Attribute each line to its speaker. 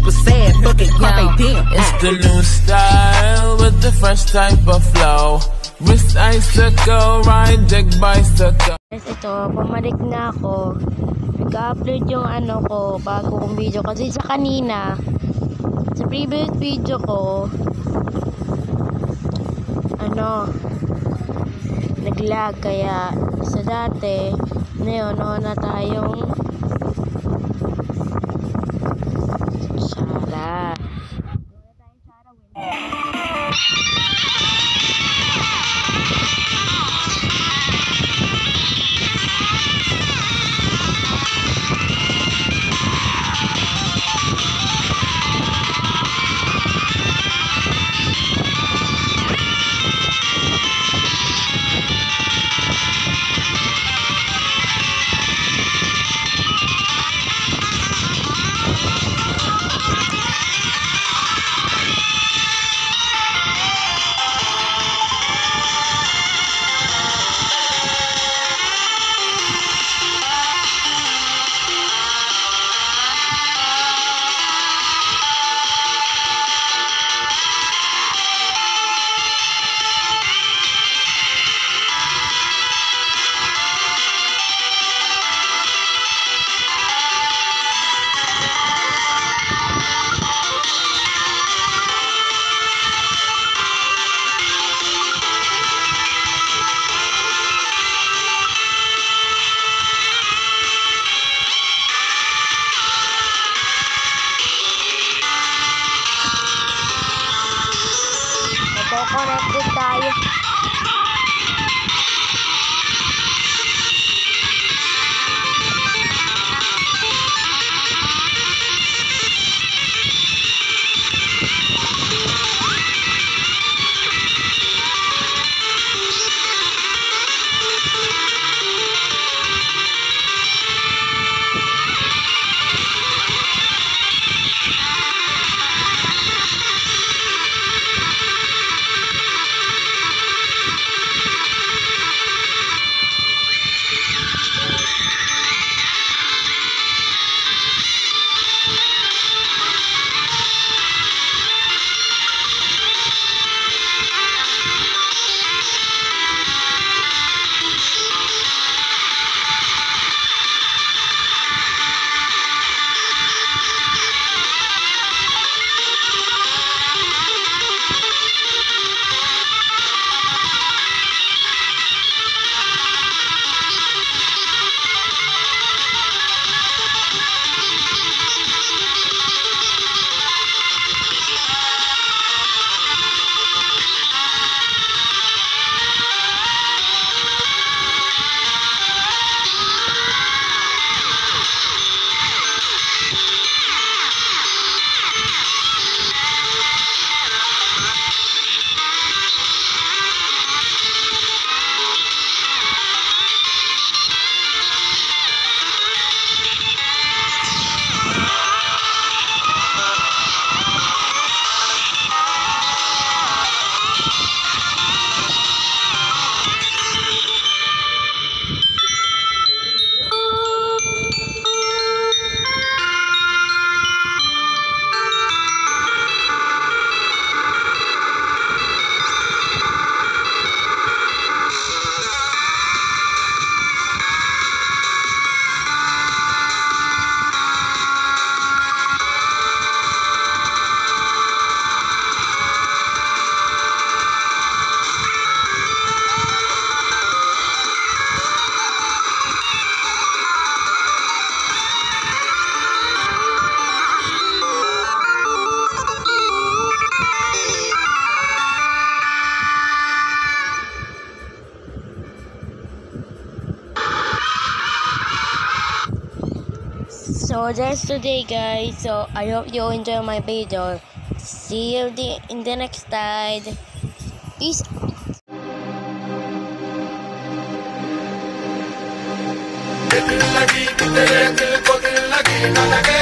Speaker 1: super sad, fucking carpe diem.
Speaker 2: It's the new style with the fresh type of flow. Wrist icicle, ride deck bicycle.
Speaker 3: Guys, ito, pumalik na ako. Nag-upload yung ano ko, bago kong video. Kasi sa kanina, sa previous video ko, ano, nag-lag. Kaya sa dati, ngayon, no, na tayong Nagko-connected tayo. So that's today guys. So I hope you enjoy my video. See you in the next time. Peace
Speaker 4: दिल